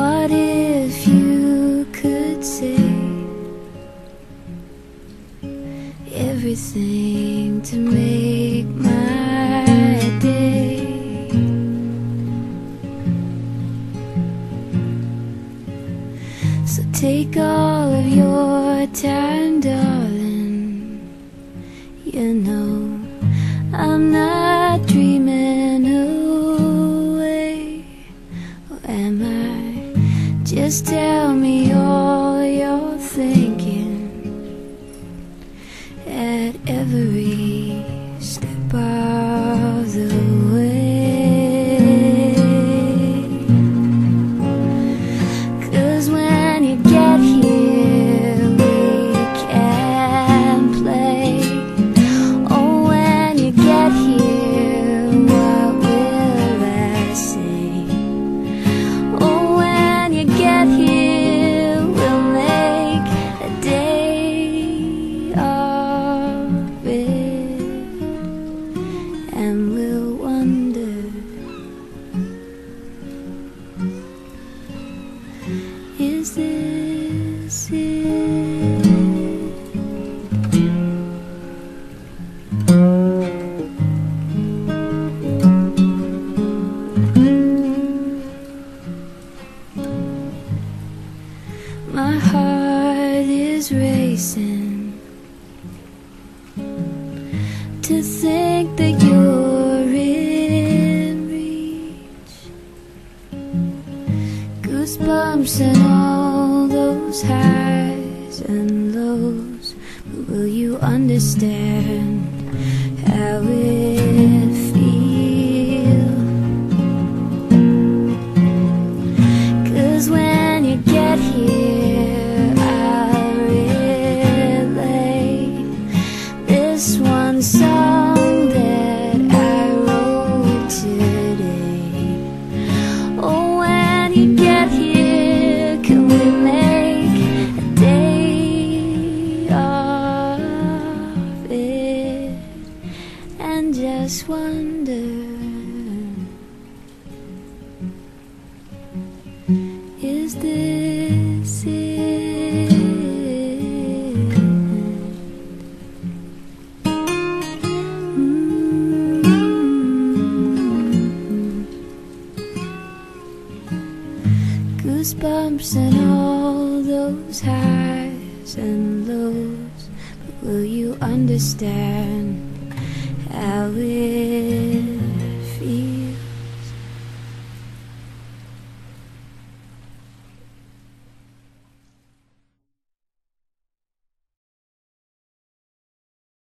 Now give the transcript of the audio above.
What if you could say everything to make my day? So take all of your time, darling. You know I'm not. Just tell me all you're thinking Is this it? My heart is racing to think that you're Goosebumps and all those highs and lows. But will you understand how it feels? Cause when you get here, I'll relay this one song and just wonder? Is this it? Mm. Goosebumps and all those highs and lows. But will you understand how it